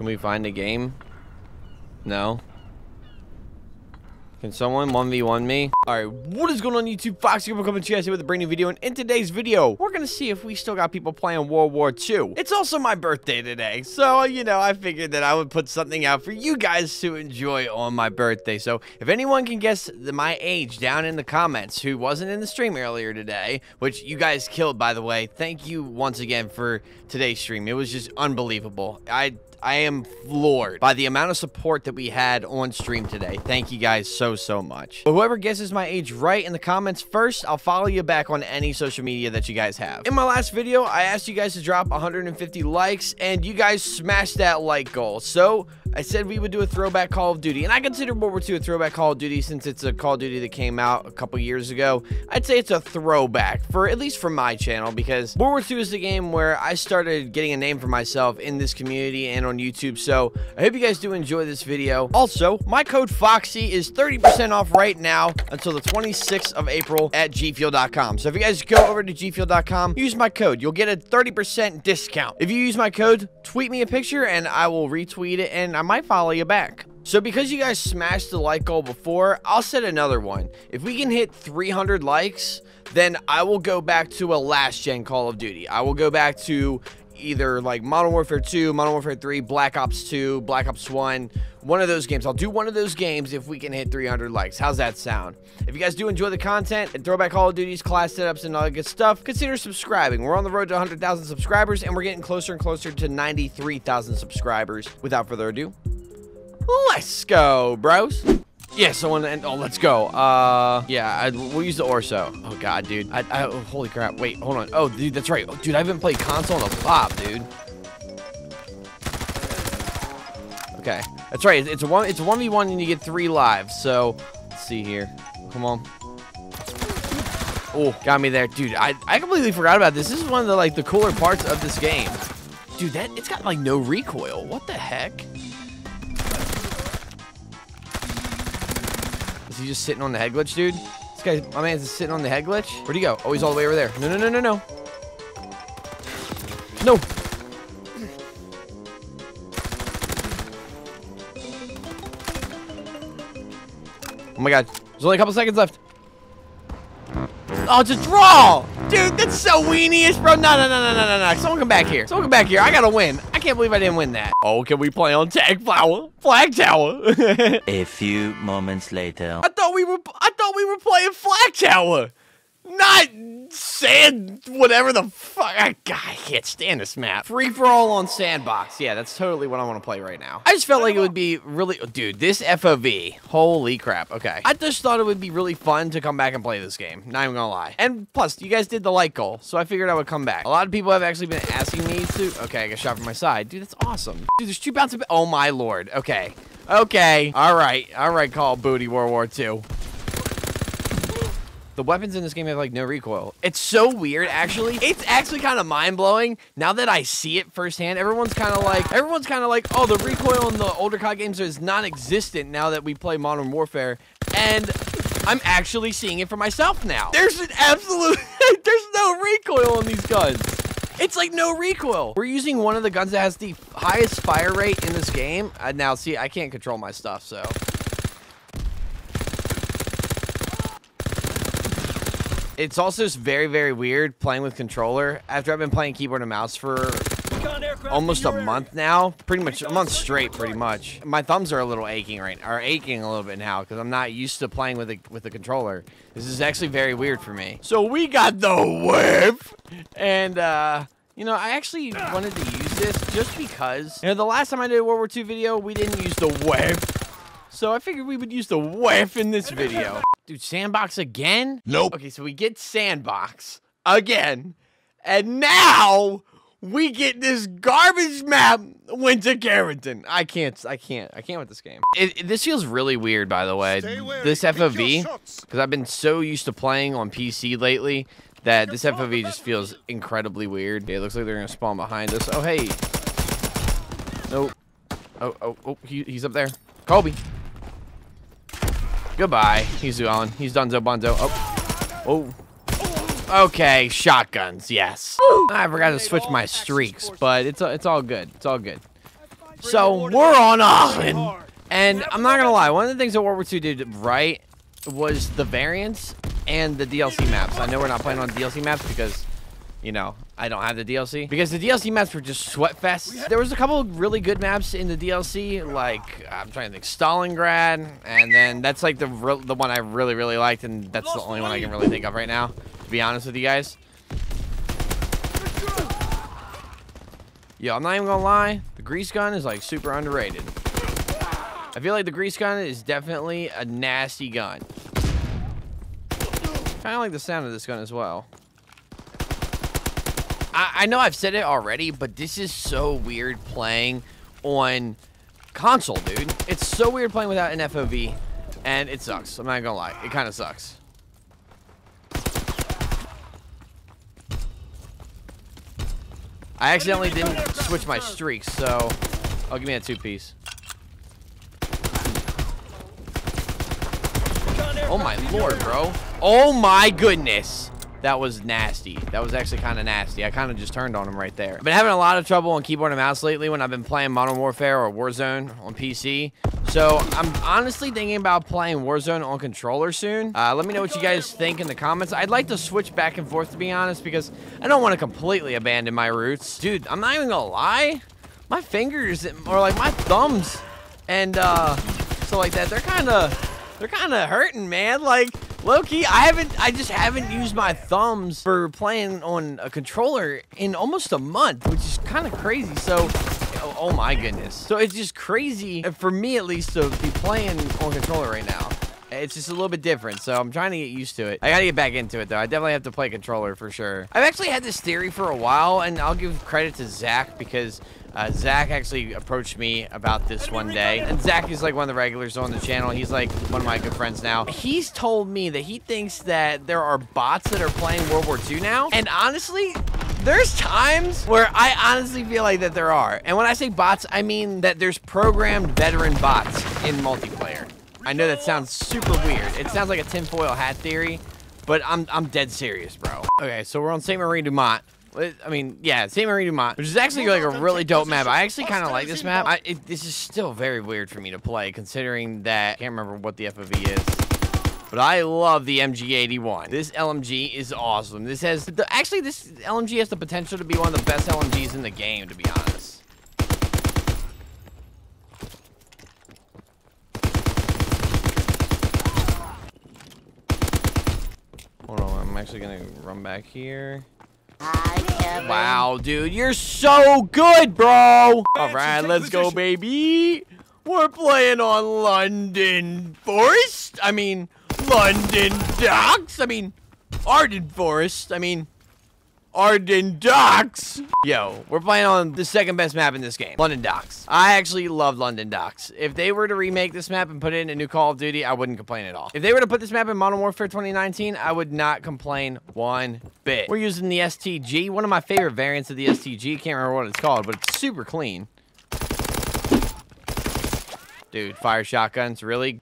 Can we find a game? No. Can someone 1v1 me? Alright, what is going on YouTube? Fox here, coming to you guys here with a brand new video, and in today's video, we're gonna see if we still got people playing World War II. It's also my birthday today, so, you know, I figured that I would put something out for you guys to enjoy on my birthday. So, if anyone can guess my age down in the comments who wasn't in the stream earlier today, which you guys killed, by the way, thank you once again for today's stream. It was just unbelievable. I I am floored by the amount of support that we had on stream today. Thank you guys so, so much. But whoever guesses my age right in the comments first, I'll follow you back on any social media that you guys have. In my last video, I asked you guys to drop 150 likes, and you guys smashed that like goal. So, I said we would do a throwback Call of Duty, and I consider World War II a throwback Call of Duty since it's a Call of Duty that came out a couple years ago. I'd say it's a throwback, for at least for my channel, because World War II is the game where I started getting a name for myself in this community and on YouTube, so I hope you guys do enjoy this video. Also, my code FOXY is 30% off right now until the 26th of April at gfuel.com. So if you guys go over to gfuel.com, use my code. You'll get a 30% discount. If you use my code, tweet me a picture and I will retweet it and I might follow you back. So because you guys smashed the like goal before, I'll set another one. If we can hit 300 likes, then I will go back to a last gen Call of Duty. I will go back to either like Modern Warfare 2, Modern Warfare 3, Black Ops 2, Black Ops 1, one of those games. I'll do one of those games if we can hit 300 likes. How's that sound? If you guys do enjoy the content and throwback Call of Duties, class setups, and all that good stuff, consider subscribing. We're on the road to 100,000 subscribers, and we're getting closer and closer to 93,000 subscribers. Without further ado, let's go, bros. Yeah, so and oh, let's go. Uh, yeah, I, we'll use the Orso. Oh god, dude. I, I, oh, holy crap. Wait, hold on. Oh, dude, that's right. Oh, dude, I haven't played console in a pop, dude. Okay, that's right. It's a one. It's a one v one, and you get three lives. So, let's see here. Come on. Oh, got me there, dude. I I completely forgot about this. This is one of the like the cooler parts of this game, dude. That it's got like no recoil. What the heck? He just sitting on the head glitch, dude? This guy, my man's just sitting on the head glitch. Where'd he go? Oh, he's all the way over there. No, no, no, no, no. No. Oh my god. There's only a couple seconds left. Oh, it's a draw! Dude, that's so weenie bro. No, no, no, no, no, no, no. Someone come back here. Someone come back here. I gotta win. I can't believe I didn't win that. Oh, can we play on Tag Flower? Flag Tower? a few moments later. I thought we were I thought we were playing Flag Tower. Not sand, whatever the fuck. I, God, I can't stand this map. Free for all on sandbox. Yeah, that's totally what I want to play right now. I just felt like it would be really, dude, this FOV. Holy crap. Okay. I just thought it would be really fun to come back and play this game. Not even gonna lie. And plus, you guys did the light goal, so I figured I would come back. A lot of people have actually been asking me to. Okay, I got shot from my side. Dude, that's awesome. Dude, there's two bouncing. Oh my lord. Okay. Okay. All right. All right, Call Booty World War II. The weapons in this game have like no recoil. It's so weird, actually. It's actually kind of mind-blowing now that I see it firsthand. Everyone's kind of like, everyone's kind of like, oh, the recoil in the older COD games is non-existent now that we play Modern Warfare. And I'm actually seeing it for myself now. There's an absolute, there's no recoil on these guns. It's like no recoil. We're using one of the guns that has the highest fire rate in this game. Uh, now, see, I can't control my stuff, so. It's also just very, very weird playing with controller. After I've been playing keyboard and mouse for almost a month now, pretty much a month straight, pretty much. My thumbs are a little aching right, are aching a little bit now because I'm not used to playing with a with the controller. This is actually very weird for me. So we got the whip, and uh. You know, I actually wanted to use this just because, you know, the last time I did a World War II video, we didn't use the whip. So I figured we would use the whip in this video. Dude, sandbox again? Nope. Okay, so we get sandbox again. And now we get this garbage map Winter Carentan. I can't, I can't, I can't with this game. It, it, this feels really weird, by the way. This FOV, because I've been so used to playing on PC lately that this FOV just feels incredibly weird. Okay, it looks like they're gonna spawn behind us. Oh, hey. Nope. Oh, oh, oh, he, he's up there. Kobe. Goodbye. He's gone. He's done Bonzo. Oh. Oh. Okay, shotguns, yes. I forgot to switch my streaks, but it's it's all good. It's all good. So we're on Aachen. And I'm not gonna lie, one of the things that World War II did right was the variants and the DLC maps. I know we're not playing on DLC maps because, you know, I don't have the DLC. Because the DLC maps were just sweat fests. There was a couple really good maps in the DLC, like, I'm trying to think, Stalingrad, and then that's like the the one I really, really liked, and that's the only one I can really think of right now, to be honest with you guys. Yo, I'm not even gonna lie, the grease gun is like super underrated. I feel like the grease gun is definitely a nasty gun. Kind of like the sound of this gun as well. I, I know I've said it already, but this is so weird playing on console, dude. It's so weird playing without an FOV, and it sucks. I'm not gonna lie. It kind of sucks. I accidentally didn't switch my streaks, so I'll give me a two-piece. Oh my lord, bro. Oh my goodness. That was nasty. That was actually kind of nasty. I kind of just turned on him right there. I've been having a lot of trouble on keyboard and mouse lately when I've been playing Modern Warfare or Warzone on PC. So I'm honestly thinking about playing Warzone on controller soon. Uh, let me know what you guys think in the comments. I'd like to switch back and forth to be honest because I don't want to completely abandon my roots. Dude, I'm not even gonna lie. My fingers or like my thumbs and uh, so like that, they're kind of they're kind of hurting, man. Like, low-key, I haven't, I just haven't used my thumbs for playing on a controller in almost a month, which is kind of crazy. So, oh, oh, my goodness. So it's just crazy, for me at least, to be playing on controller right now. It's just a little bit different, so I'm trying to get used to it. I gotta get back into it, though. I definitely have to play controller for sure. I've actually had this theory for a while, and I'll give credit to Zach because uh, Zach actually approached me about this one day. And Zach is like one of the regulars on the channel. He's like one of my good friends now. He's told me that he thinks that there are bots that are playing World War II now. And honestly, there's times where I honestly feel like that there are. And when I say bots, I mean that there's programmed veteran bots in multiplayer. I know that sounds super weird. It sounds like a tinfoil hat theory, but I'm, I'm dead serious, bro. Okay, so we're on St. Marie Dumont. I mean, yeah, St. Marie Dumont, which is actually like a really dope map. I actually kind of like this map. I, it, this is still very weird for me to play, considering that I can't remember what the FOV is. But I love the MG81. This LMG is awesome. This has, the, actually, this LMG has the potential to be one of the best LMGs in the game, to be honest. Hold on, I'm actually gonna run back here. Wow, dude, you're so good, bro. All right, let's go, baby. We're playing on London Forest. I mean, London Docks. I mean, Ardennes Forest. I mean, Arden Docks. Yo, we're playing on the second best map in this game, London Docks. I actually love London Docks. If they were to remake this map and put it in a new Call of Duty, I wouldn't complain at all. If they were to put this map in Modern Warfare 2019, I would not complain one bit. We're using the STG, one of my favorite variants of the STG. Can't remember what it's called, but it's super clean. Dude, fire shotguns, really?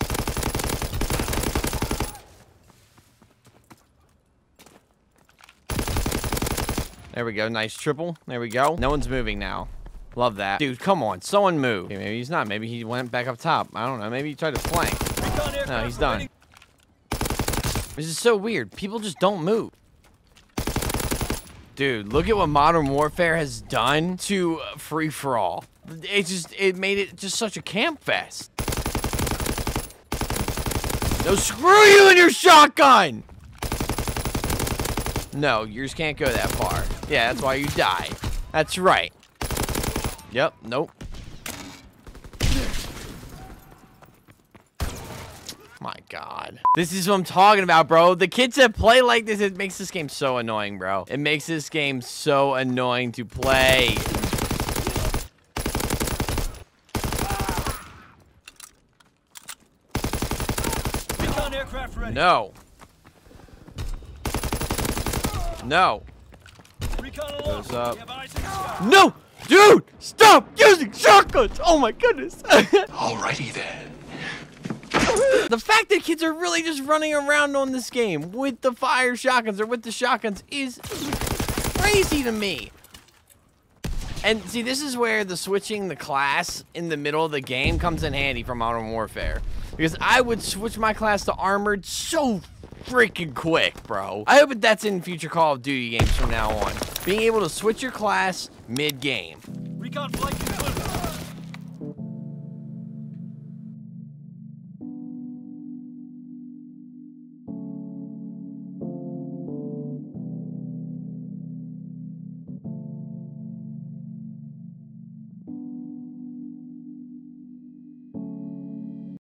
There we go. Nice triple. There we go. No one's moving now. Love that. Dude, come on. Someone move. Okay, maybe he's not. Maybe he went back up top. I don't know. Maybe he tried to flank. No, he's done. This is so weird. People just don't move. Dude, look at what Modern Warfare has done to free-for-all. It just, it made it just such a camp fest. No, screw you and your shotgun! No, yours can't go that far. Yeah, that's why you die. That's right. Yep, nope. My god. This is what I'm talking about, bro. The kids that play like this, it makes this game so annoying, bro. It makes this game so annoying to play. No. No. Goes up. No! Dude! Stop using shotguns! Oh my goodness! Alrighty then. the fact that kids are really just running around on this game with the fire shotguns or with the shotguns is crazy to me. And see, this is where the switching the class in the middle of the game comes in handy for Modern Warfare. Because I would switch my class to Armored so freaking quick, bro. I hope that that's in future Call of Duty games from now on. Being able to switch your class mid-game. Recon flight